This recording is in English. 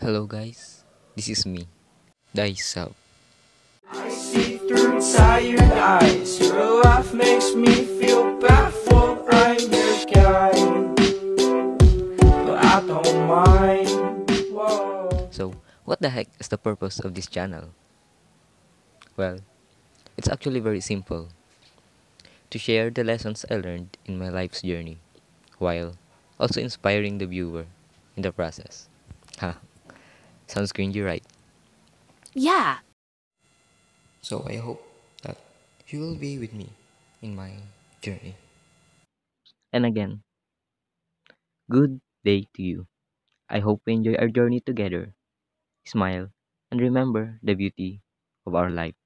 Hello guys, this is me, Daisab. I see through tired eyes. Your laugh makes me feel baffled. I'm your guy, but I don't mind. Whoa. So, what the heck is the purpose of this channel? Well, it's actually very simple. To share the lessons I learned in my life's journey, while also inspiring the viewer in the process. Ha, sounds cringy, right? Yeah, So I hope that you will be with me in my journey. And again, good day to you. I hope we enjoy our journey together. Smile and remember the beauty of our life.